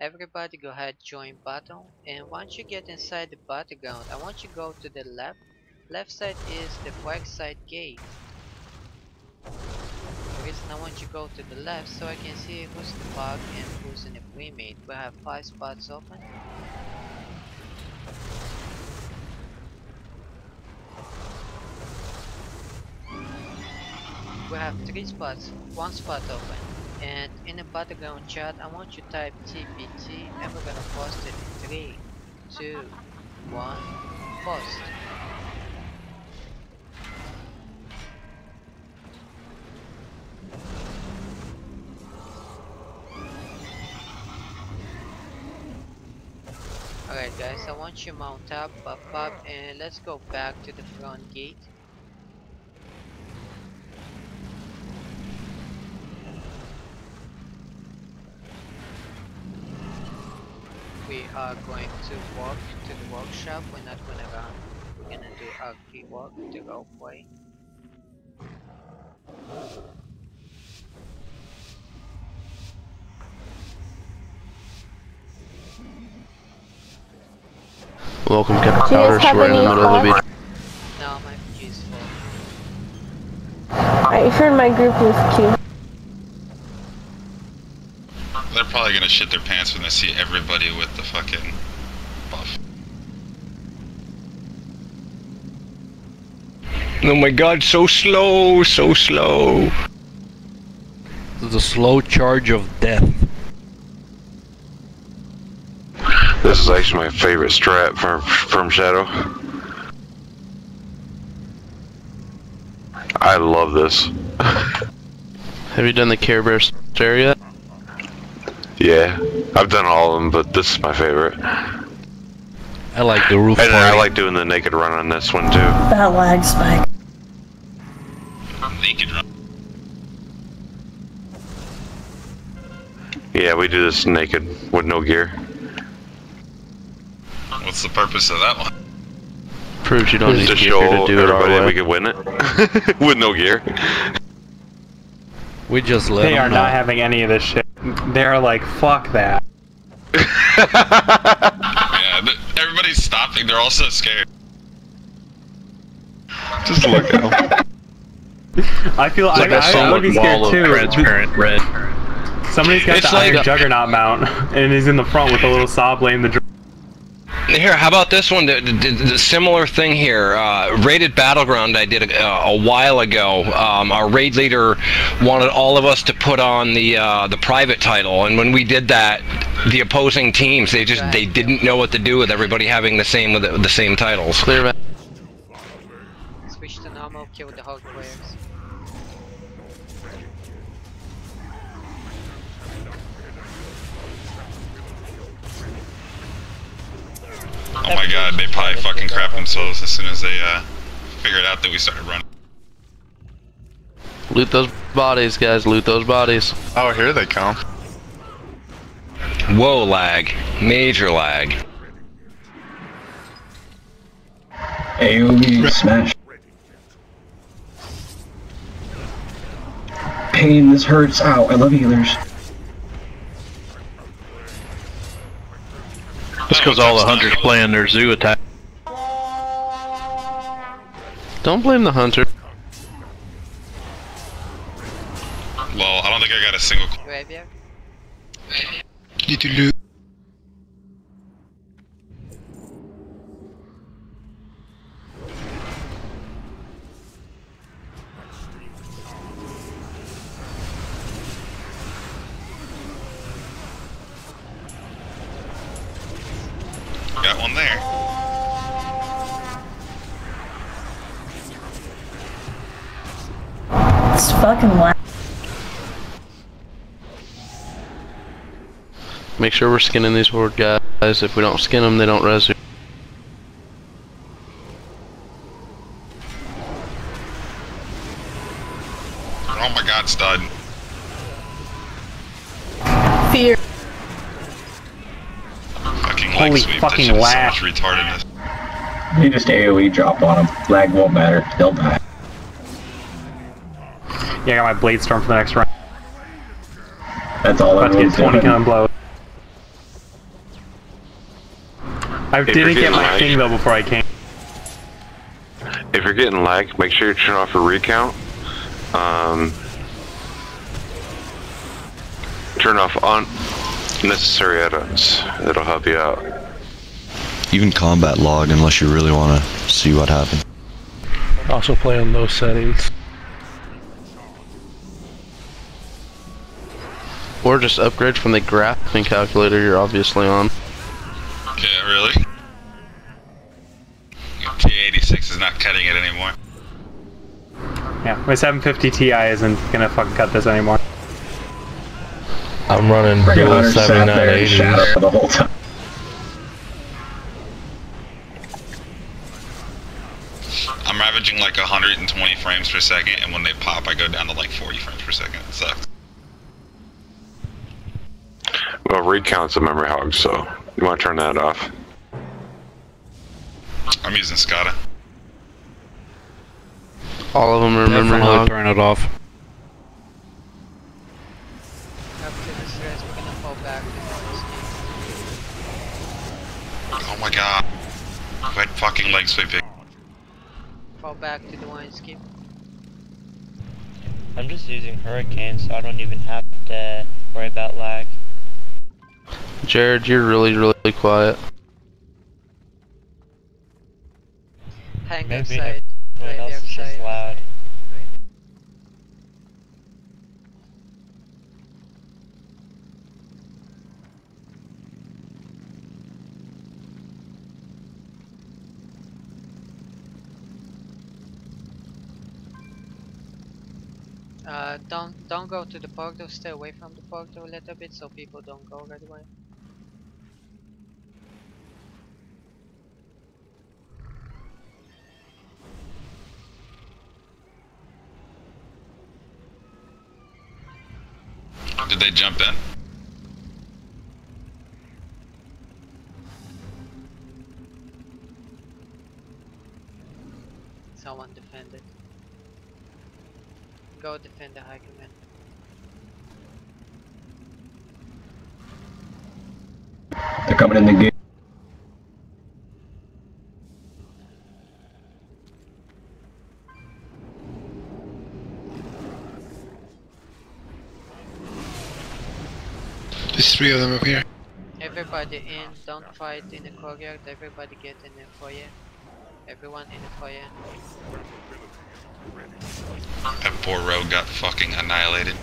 Everybody go ahead join battle and once you get inside the battleground I want you to go to the left. Left side is the black side gate. The reason I want you go to the left so I can see who's the bug and who's in the pre-made. We have 5 spots open. We have 3 spots, 1 spot open. And in the battleground chat, I want you to type TBT and we're gonna post it in 3, 2, 1, post. Alright guys, I want you to mount up, buff up, and let's go back to the front gate. We are going to walk to the workshop, we're not gonna run. We're gonna do a key walk the rope way. Welcome, Captain Do Powers. We're in the any middle of the beach. thoughts? Now my PG is full. I heard my group was cute. They're probably gonna shit their pants when they see everybody with the fucking buff. Oh my god, so slow, so slow. The slow charge of death. This is actually my favorite strat from from Shadow. I love this. Have you done the Care Bear stare yet? Yeah, I've done all of them, but this is my favorite. I like the roof And I like doing the naked run on this one too. That lag spike. Naked run. Yeah, we do this naked with no gear. What's the purpose of that one? Proves you don't need to gear show to do it our everybody that way. we can win it with no gear. We just let They them are know. not having any of this shit. They're like, fuck that. Yeah, everybody's stopping. They're all so scared. Just look at them. I feel It's like I, a I, I solid would be scared of too. transparent red. Somebody's got It's the like- Iron Juggernaut mount, and he's in the front with a little saw blade in the. Here, how about this one? The, the, the similar thing here. Uh, rated Battleground I did a, a while ago. Um, our raid leader wanted all of us to put on the uh, the private title, and when we did that, the opposing teams they just they didn't know what to do with everybody having the same with the, the same titles. Clear. Switch to normal, kill the hog players. Oh my god, they probably fucking crap themselves as soon as they uh, figured out that we started running. Loot those bodies, guys. Loot those bodies. Oh, here they come. Whoa, lag, major lag. AoE smash. Pain, this hurts. Ow, I love healers. Because all the hunters playing their zoo attack. Don't blame the hunter. Well, I don't think I got a single. Graveyard. Need to loot. Got there. It's fucking lag. Make sure we're skinning these horde guys. If we don't skin them, they don't res fucking that lag. so much retardedness. You just AoE drop on them. Lag won't matter. They'll die. Yeah, I got my Bladestorm for the next round. That's all About to get 20 gun blows. I If didn't get my lag- thing though before I came. If you're getting lag, make sure you turn off your recount. Um, turn off unnecessary edits. It'll help you out even combat log unless you really want to see what happened. Also play on those settings. Or just upgrade from the graphing calculator you're obviously on. Okay, really? T86 is not cutting it anymore. Yeah, my 750 Ti isn't gonna fucking cut this anymore. I'm running 7980. Averaging like 120 frames per second, and when they pop, I go down to like 40 frames per second. It sucks. Well, recount's a memory hog, so you want to turn that off. I'm using Skada. All of them are memory hog. turn it off. After this rest, we're gonna fall back to the escape. Oh my god. Quit fucking leg sweeping. Fall back to the winescape. I'm just using Hurricane, so I don't even have to worry about lag. Jared, you're really, really quiet. Hangar Maybe side. everyone Right else is just loud. Uh, don't don't go to the portal. Stay away from the portal a little bit so people don't go right away. Did they jump in? Someone defend it. Go defend the high command. They're coming in the gate. There's three of them up here. Everybody in. Don't fight in the courtyard. Everybody get in the foyer. Everyone in the foyer. That poor rogue got fucking annihilated.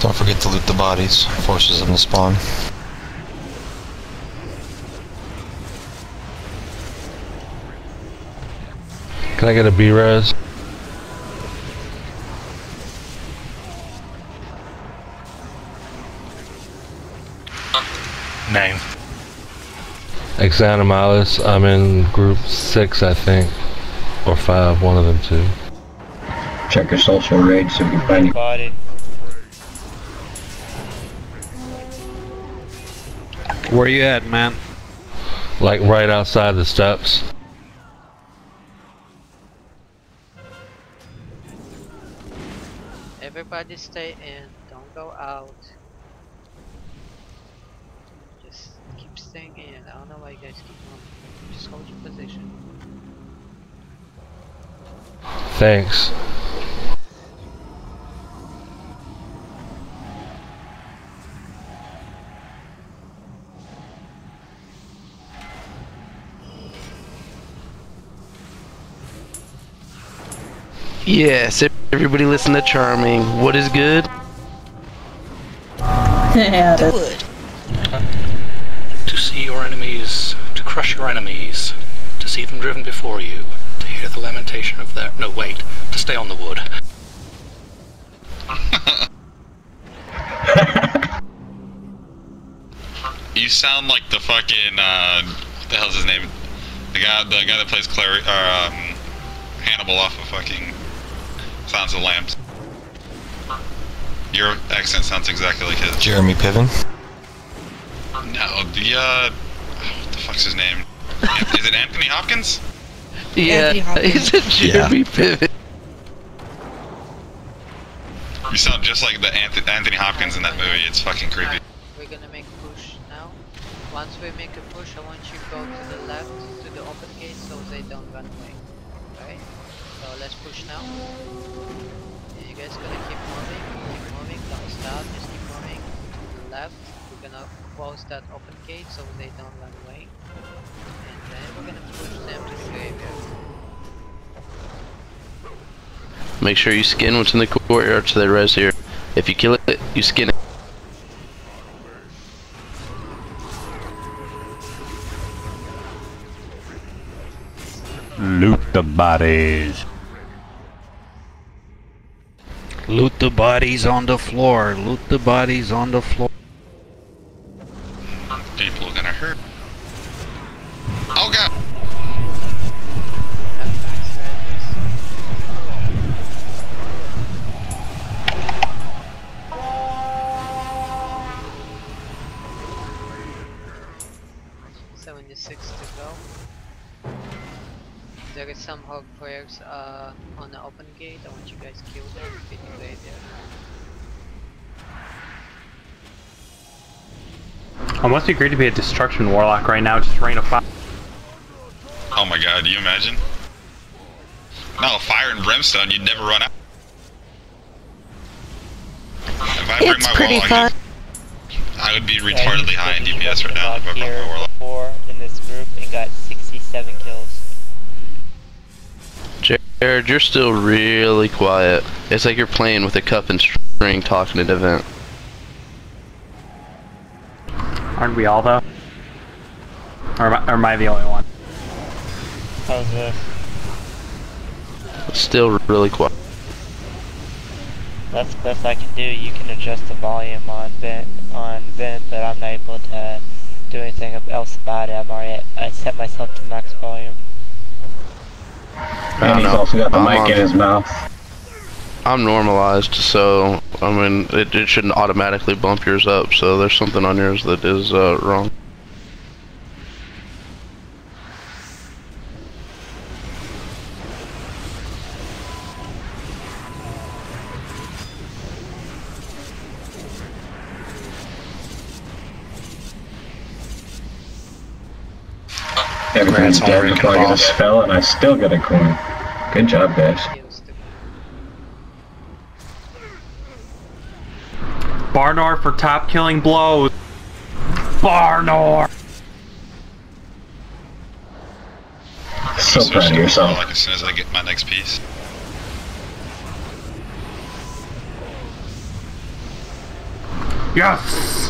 Don't forget to loot the bodies. Forces them to spawn. Can I get a B-res? Name. Ex Animalis, I'm in group 6 I think. Or 5, one of them two. Check your social raid so we can find you. Body. Where you at, man? Like right outside the steps. Everybody stay in. Don't go out. Just keep staying in. I don't know why you guys keep on. Just hold your position. Thanks. Yes, everybody listen to Charming. What is good? yeah, that's To see your enemies, to crush your enemies, to see them driven before you, to hear the lamentation of their. No, wait, to stay on the wood. You sound like the fucking uh, what the hell's his name? The guy, the guy that plays Clary, or um, Hannibal off of fucking Sounds of the Lambs. Your accent sounds exactly like his. Jeremy Piven. No, the uh, what the fuck's his name? Is it Anthony Hopkins? Yeah, he's a Jeremy Piven. You sound just like the Anth- Anthony Hopkins in that movie. It's fucking creepy. We we're gonna make a push now. Once we make a push, I want you to go to the left to the open gate so they don't run away. Alright? So let's push now. You guys gonna keep moving, don't stop, just keep moving to the left. We're gonna close that open gate so they don't run away. And then we're gonna push them to the graveyard. Make sure you skin what's in the courtyard so they res here. If you kill it, you skin it. Loot the bodies. Loot the bodies on the floor. Loot the bodies on the floor. 76 to go. There is some hog players uh, on the open gate. I want you guys to kill them if you there. I must be great to be a destruction warlock right now, just rain of fire. Oh my god, do you imagine? No, fire and brimstone, you'd never run out. it's pretty fun. I would be retardedly high in DPS right now if I brought here my warlock. before in this group and got 67 kills. Jared, you're still really quiet. It's like you're playing with a cup and string talking at an event. Aren't we all though? Or am I, or am I the only one? How's this? Still really quiet. That's the best I can do. You can adjust the volume on vent, on vent, but I'm not able to do anything else about it. I'm already, I set myself to max volume. And he's also got the I'm mic on- in his mouth. I'm normalized, so I mean it, it shouldn't automatically bump yours up. So there's something on yours that is uh, wrong. Everything's Congrats on dead wrecking before I get a spell, and I still get a coin. Good job, guys. Barnor for top killing blows. Barnor. So proud of yourself. warlock as soon as I get my next piece. Yes.